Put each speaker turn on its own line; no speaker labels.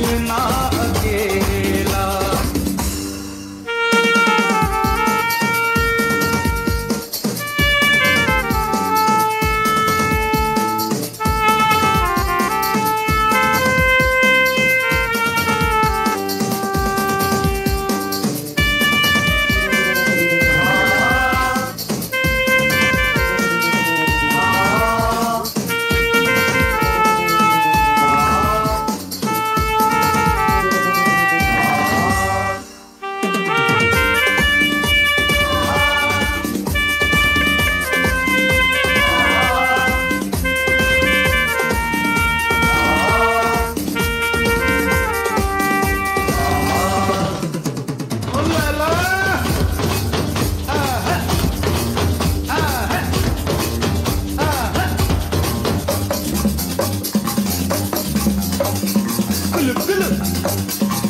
मिलना अगे Philip, it!